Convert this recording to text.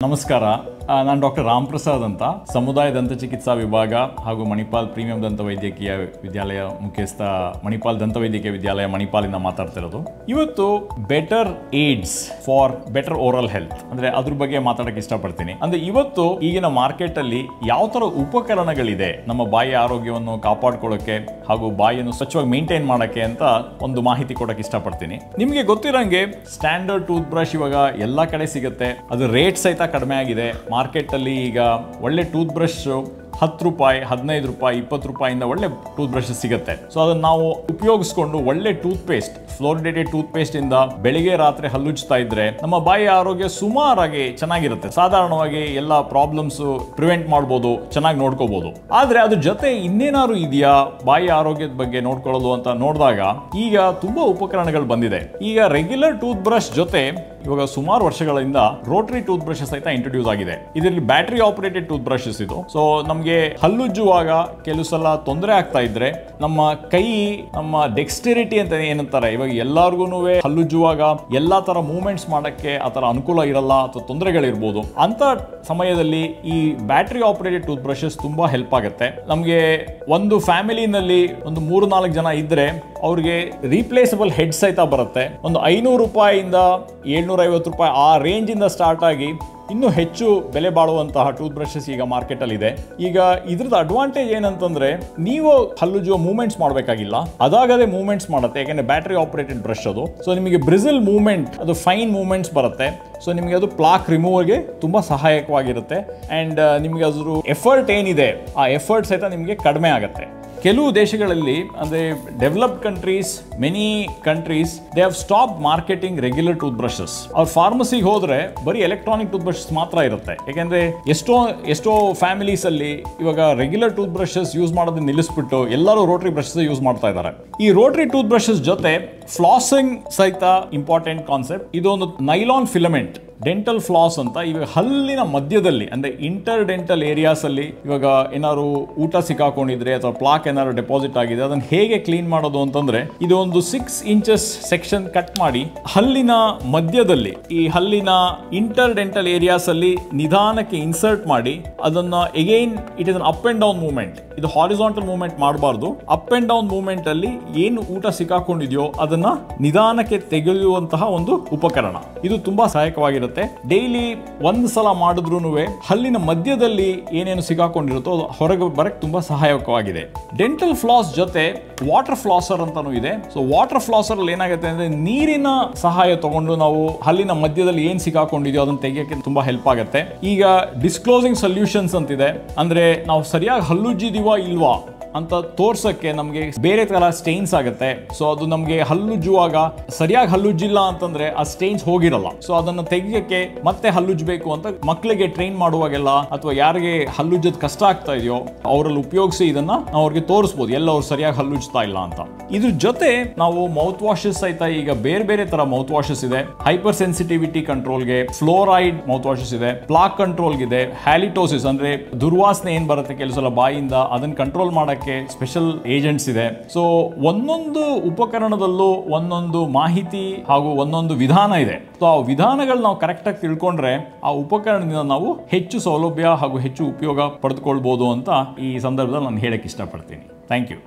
ನಮಸ್ಕಾರ ನಾನು ಡಾಕ್ಟರ್ ರಾಮ್ ಪ್ರಸಾದ್ ಅಂತ. ಸಮುದಾಯ ದಂತ ಚಿಕಿತ್ಸಾ ವಿಭಾಗ ಹಾಗೂ ಮಣಿಪಾಲ್ ಪ್ರೀಮಿಯಂ ದಂತ ವೈದ್ಯಕೀಯ ವಿದ್ಯಾಲಯ ಮುಖ್ಯಸ್ಥ, ಮಣಿಪಾಲ್ ದಂತ ವೈದ್ಯಕೀಯ ವಿದ್ಯಾಲಯ ಮಣಿಪಾಲಿಂದ ಮಾತಾಡ್ತಿರೋದು ಇವತ್ತು better aids for better oral health ಅಂದ್ರೆ ಅದ್ರ ಬಗ್ಗೆ ಮಾತಾಡಕ್ಕೆ ಇಷ್ಟಪಡ್ತೀನಿ. ಅಂದ್ರೆ ಇವತ್ತು ಈಗಿನ ಮಾರ್ಕೆಟ್ ಅಲ್ಲಿ ಯಾವ ತರ ಉಪಕರಣಗಳಿದೆ ನಮ್ಮ ಬಾಯಿ ಆರೋಗ್ಯವನ್ನು ಕಾಪಾಡ್ಕೊಳ್ಳೋಕೆ ಹಾಗೂ ಬಾಯಿಯನ್ನು ಸ್ವಚ್ಛವಾಗಿ ಮೇಂಟೈನ್ ಮಾಡಕ್ಕೆ ಅಂತ ಒಂದು ಮಾಹಿತಿ ಕೊಡಕ್ಕೆ ಇಷ್ಟಪಡ್ತೀನಿ. ನಿಮಗೆ ಗೊತ್ತಿರಂಗೆ ಸ್ಟ್ಯಾಂಡರ್ಡ್ ಟೂತ್ ಬ್ರಷ್ ಇವಾಗ ಎಲ್ಲ ಕಡೆ ಸಿಗುತ್ತೆ. ಅದು ರೇಟ್ ಸಹಿತ ಕಡಿಮೆ ಆಗಿದೆ. ಮಾರ್ಕೆಟ್ ಅಲ್ಲಿ ಈಗ ಒಳ್ಳೆ ಟೂತ್ ಬ್ರಷ್ ಹತ್ತು ರೂಪಾಯಿ, ಹದಿನೈದು ರೂಪಾಯಿ, ಇಪ್ಪತ್ತು ರೂಪಾಯಿಂದ ಒಳ್ಳೆ ಟೂತ್ ಬ್ರಷ್ ಸಿಗುತ್ತೆ. ಸೊ ಅದನ್ನು ನಾವು ಉಪಯೋಗಿಸ್ಕೊಂಡು ಒಳ್ಳೆ toothpaste fluoridated toothpaste ಇಂದ ಬೆಳಿಗ್ಗೆ ರಾತ್ರಿ ಹಲ್ಲುಜ್ತಾ ಇದ್ರೆ ನಮ್ಮ ಬಾಯಿ ಆರೋಗ್ಯ ಸುಮಾರಾಗಿ ಚೆನ್ನಾಗಿರುತ್ತೆ. ಸಾಧಾರಣವಾಗಿ ಎಲ್ಲ ಪ್ರಾಬ್ಲಮ್ಸ್ ಪ್ರಿವೆಂಟ್ ಮಾಡ್ಬೋದು, ಚೆನ್ನಾಗಿ ನೋಡ್ಕೋಬಹುದು ಆದ್ರೆ ಅದ್ರ ಜೊತೆ ಇನ್ನೇನಾದ್ರು ಇದೆಯಾ? ಬಾಯಿ ಆರೋಗ್ಯದ ಬಗ್ಗೆ ನೋಡ್ಕೊಳ್ಳೋದು ಅಂತ ನೋಡಿದಾಗ ಈಗ ತುಂಬಾ ಉಪಕರಣಗಳು ಬಂದಿದೆ. ಈಗ ರೆಗ್ಯುಲರ್ ಟೂತ್ ಬ್ರಷ್ ಜೊತೆ ಇವಾಗ ಸುಮಾರು ವರ್ಷಗಳಿಂದ ರೋಟರಿ ಟೂತ್ ಬ್ರಷಸ್ ಸಹಿತ ಇಂಟ್ರೊಡ್ಯೂಸ್ ಆಗಿದೆ. ಇದರಲ್ಲಿ ಬ್ಯಾಟರಿ ಆಪರೇಟೆಡ್ ಟೂತ್ ಬ್ರಷಸ್ ಇದು. ಸೊ ನಮಗೆ ಹಲ್ಲುಜ್ಜುವಾಗ ಕೆಲವು ಸಲ ತೊಂದರೆ ಆಗ್ತಾ ಇದ್ರೆ ನಮ್ಮ ಕೈ, ನಮ್ಮ ಡೆಕ್ಸ್ಟಿರಿಟಿ ಅಂತ ಏನಂತಾರೆ, ಇವಾಗ ಎಲ್ಲಾರ್ಗೂ ಹಲ್ಲುಜ್ಜುವಾಗ ಎಲ್ಲಾ ತರ ಮೂವ್ಮೆಂಟ್ಸ್ ಮಾಡಕ್ಕೆ ಆ ತರ ಅನುಕೂಲ ಇರಲ್ಲ ಅಥವಾ ತೊಂದರೆಗಳಿರ್ಬೋದು. ಅಂತ ಸಮಯದಲ್ಲಿ ಈ ಬ್ಯಾಟರಿ ಆಪರೇಟೆಡ್ ಟೂತ್ ಬ್ರಷಸ್ ತುಂಬಾ ಹೆಲ್ಪ್ ಆಗುತ್ತೆ. ನಮಗೆ ಒಂದು ಫ್ಯಾಮಿಲಿನಲ್ಲಿ ಒಂದು ಮೂರು ನಾಲ್ಕು ಜನ ಇದ್ರೆ ಅವ್ರಿಗೆ ರೀಪ್ಲೇಸಬಲ್ ಹೆಡ್ ಸಹಿತ ಬರುತ್ತೆ. ಒಂದು ಐನೂರು ರೂಪಾಯಿಯಿಂದ ಏಳ್ನೂರ ಐವತ್ತು ರೂಪಾಯಿ ಆ ರೇಂಜಿಂದ ಸ್ಟಾರ್ಟ್ ಆಗಿ ಇನ್ನೂ ಹೆಚ್ಚು ಬೆಲೆ ಬಾಳುವಂತಹ ಟೂತ್ ಬ್ರಷಸ್ ಈಗ ಮಾರ್ಕೆಟ್ ಅಲ್ಲಿ ಇದೆ. ಈಗ ಇದ್ರದ್ದು ಅಡ್ವಾಂಟೇಜ್ ಏನಂತಂದ್ರೆ ನೀವು ಹಲ್ಲುಜುವ ಮೂವ್ಮೆಂಟ್ಸ್ ಮಾಡಬೇಕಾಗಿಲ್ಲ. ಅದಾಗದೇ ಮೂವ್ಮೆಂಟ್ಸ್ ಮಾಡುತ್ತೆ. ಯಾಕಂದ್ರೆ ಬ್ಯಾಟ್ರಿ ಆಪರೇಟೆಡ್ ಬ್ರಷ್ ಅದು. ಸೊ ನಿಮಗೆ ಬ್ರಿಸಲ್ ಮೂವ್ಮೆಂಟ್ ಅದು ಫೈನ್ ಮೂವ್ಮೆಂಟ್ಸ್ ಬರುತ್ತೆ. ಸೊ ನಿಮಗೆ ಅದು ಪ್ಲಾಕ್ ರಿಮೂವರ್ಗೆ ತುಂಬಾ ಸಹಾಯಕವಾಗಿರುತ್ತೆ. ಅಂಡ್ ನಿಮಗೆ ಅದ್ರ ಎಫರ್ಟ್ ಏನಿದೆ, ಆ ಎಫರ್ಟ್ ಸಹಿತ ನಿಮಗೆ ಕಡಿಮೆ ಆಗುತ್ತೆ. ಕೆಲವು ದೇಶಗಳಲ್ಲಿ, ಅಂದರೆ developed countries many countries they have stop marketing regular toothbrushes ಅವ್ರ ಫಾರ್ಮಸಿಗೆ ಹೋದರೆ ಬರೀ ಎಲೆಕ್ಟ್ರಾನಿಕ್ ಟೂತ್ ಬ್ರಷಸ್ ಮಾತ್ರ ಇರುತ್ತೆ. ಯಾಕೆಂದರೆ ಎಷ್ಟೋ ಎಷ್ಟೋ ಫ್ಯಾಮಿಲೀಸಲ್ಲಿ ಇವಾಗ ರೆಗ್ಯುಲರ್ ಟೂತ್ ಬ್ರಷಸ್ ಯೂಸ್ ಮಾಡೋದನ್ನ ನಿಲ್ಲಿಸ್ಬಿಟ್ಟು ಎಲ್ಲರೂ ರೋಟರಿ ಬ್ರಷಸ್ ಯೂಸ್ ಮಾಡ್ತಾ ಇದ್ದಾರೆ ಈ ರೋಟರಿ ಟೂತ್ ಬ್ರಷಸ್ ಜೊತೆ ಫ್ಲಾಸಿಂಗ್ ಸಹಿತ ಇಂಪಾರ್ಟೆಂಟ್ ಕಾನ್ಸೆಪ್ಟ್ ಇದೊಂದು ನೈಲಾನ್ ಫಿಲಮೆಂಟ್ ಡೆಂಟಲ್ ಫ್ಲಾಸ್ ಅಂತ ಇವಾಗ ಹಲ್ಲಿನ ಮಧ್ಯದಲ್ಲಿ, ಅಂದರೆ ಇಂಟರ್ ಡೆಂಟಲ್ ಏರಿಯಾಸಲ್ಲಿ ಇವಾಗ ಏನಾದ್ರು ಊಟ ಸಿಕ್ಕಾಕೊಂಡಿದ್ರೆ ಅಥವಾ ಪ್ಲಾಕ್ ಏನಾದ್ರು ಡೆಪಾಸಿಟ್ ಆಗಿದೆ, ಅದನ್ನು ಹೇಗೆ ಕ್ಲೀನ್ ಮಾಡೋದು ಅಂತಂದ್ರೆ ಇದು ಒಂದು ಸಿಕ್ಸ್ ಇಂಚಸ್ ಸೆಕ್ಷನ್ ಕಟ್ ಮಾಡಿ ಹಲ್ಲಿನ ಮಧ್ಯದಲ್ಲಿ, ಈ ಹಲ್ಲಿನ ಇಂಟರ್ ಡೆಂಟಲ್ ಏರಿಯಾಸ್ ಅಲ್ಲಿ ನಿಧಾನಕ್ಕೆ ಇನ್ಸರ್ಟ್ ಮಾಡಿ ಅದನ್ನ again it is an up and down movement ಇದು ಹಾರಿಸಾಂಟಲ್ ಮೂವ್ಮೆಂಟ್ ಮಾಡಬಾರ್ದು. ಅಪ್ ಅಂಡ್ ಡೌನ್ ಮೂವ್ಮೆಂಟ್ ಅಲ್ಲಿ ಏನು ಊಟ ಸಿಕ್ಕಾಕೊಂಡಿದೆಯೋ ಅದನ್ನ ನಿಧಾನಕ್ಕೆ ತೆಗೆಯುವಂತಹ ಒಂದು ಉಪಕರಣ. ಇದು ತುಂಬಾ ಸಹಾಯಕವಾಗಿರುತ್ತೆ ಡೈಲಿ ಒಂದ್ ಸಲ ಮಾಡಿದ್ರು ಹಲ್ಲಿನ ಮಧ್ಯದಲ್ಲಿ ಏನೇನು ಸಿಗಾಕೊಂಡಿರುತ್ತೋ ಹೊರಗೆ ಬರಕ್ಕೆ ತುಂಬಾ ಸಹಾಯಕವಾಗಿದೆ. ಡೆಂಟಲ್ ಫ್ಲಾಸ್ ಜೊತೆ ವಾಟರ್ ಫ್ಲಾಸರ್ ಅಂತಾನು ಇದೆ. ಸೊ ವಾಟರ್ ಫ್ಲಾಸರ್ ಅಲ್ಲಿ ಏನಾಗುತ್ತೆ ಅಂದ್ರೆ ನೀರಿನ ಸಹಾಯ ತಗೊಂಡು ನಾವು ಹಲ್ಲಿನ ಮಧ್ಯದಲ್ಲಿ ಏನ್ ಸಿಕ್ಕಾಕೊಂಡಿದೆಯೋ ಅದನ್ನ ತೆಗಿಯಕ್ಕೆ ತುಂಬಾ ಹೆಲ್ಪ್ ಆಗುತ್ತೆ. ಈಗ ಡಿಸ್ಕ್ಲೋಸಿಂಗ್ ಸೊಲ್ಯೂಷನ್ಸ್ ಅಂತಿದೆ. ಅಂದ್ರೆ ನಾವು ಸರಿಯಾಗಿ ಹಲ್ಲುಜ್ಜಿದೀವ ಇಲ್ವಾ ಅಂತ ತೋರ್ಸಕ್ಕೆ ನಮಗೆ ಬೇರೆ ತರ ಸ್ಟೇನ್ಸ್ ಆಗುತ್ತೆ. ಸೊ ಅದು ನಮಗೆ ಹಲ್ಲುಜ್ಜುವಾಗ ಸರಿಯಾಗಿ ಹಲ್ಲುಜ್ಜಿಲ್ಲ ಅಂತಂದ್ರೆ ಆ ಸ್ಟೇನ್ಸ್ ಹೋಗಿರಲ್ಲ. ಸೊ ಅದನ್ನ ತೆಗಿಯಕ್ಕೆ ಮತ್ತೆ ಹಲ್ಲುಜ್ಬೇಕು ಅಂತ ಮಕ್ಕಳಿಗೆ ಟ್ರೈನ್ ಮಾಡುವಾಗೆಲ್ಲ ಅಥವಾ ಯಾರಿಗೆ ಹಲ್ಲುಜ್ಜದ್ ಕಷ್ಟ ಆಗ್ತಾ ಇದೆಯೋ, ಅವರಲ್ಲಿ ಉಪಯೋಗಿಸಿ ಇದನ್ನ ಅವ್ರಿಗೆ ತೋರಿಸ್ಬೋದು. ಎಲ್ಲ ಅವ್ರು ಸರಿಯಾಗಿ ಹಲ್ಲುಜ್ತಾ ಇಲ್ಲ ಅಂತ. ಇದ್ರ ಜೊತೆ ನಾವು ಮೌತ್ ವಾಶಸ್ ಸಹಿತ ಈಗ ಬೇರೆ ಬೇರೆ ತರ ಮೌತ್ ವಾಶಸ್ ಇದೆ. ಹೈಪರ್ ಸೆನ್ಸಿಟಿವಿಟಿ ಕಂಟ್ರೋಲ್ಗೆ ಫ್ಲೋರೈಡ್ ಮೌತ್ ವಾಶಸ್ ಇದೆ. ಪ್ಲಾಕ್ ಕಂಟ್ರೋಲ್ ಇದೆ ಹ್ಯಾಲಿಟೋಸಿಸ್ ಅಂದ್ರೆ ದುರ್ವಾಸನೆ ಏನ್ ಬರುತ್ತೆ ಕೆಲವು ಸಲ ಬಾಯಿಂದ ಅದನ್ನ ಕಂಟ್ರೋಲ್ ಮಾಡಕ್ಕೆ ಸ್ಪೆಷಲ್ ಏಜೆಂಟ್ಸ್ ಇದೆ. ಸೊ ಒಂದೊಂದು ಉಪಕರಣದಲ್ಲೂ ಒಂದೊಂದು ಮಾಹಿತಿ ಹಾಗೂ ಒಂದೊಂದು ವಿಧಾನ ಇದೆ. ಸೊ ಆ ವಿಧಾನಗಳು ನಾವು ಕರೆಕ್ಟ್ ಆಗಿ ತಿಳ್ಕೊಂಡ್ರೆ ಆ ಉಪಕರಣದಿಂದ ನಾವು ಹೆಚ್ಚು ಸೌಲಭ್ಯ ಹಾಗೂ ಹೆಚ್ಚು ಉಪಯೋಗ ಪಡೆದುಕೊಳ್ಬಹುದು ಅಂತ ಈ ಸಂದರ್ಭದಲ್ಲಿ ನಾನು ಹೇಳಕ್ ಇಷ್ಟಪಡ್ತೀನಿ. Thank you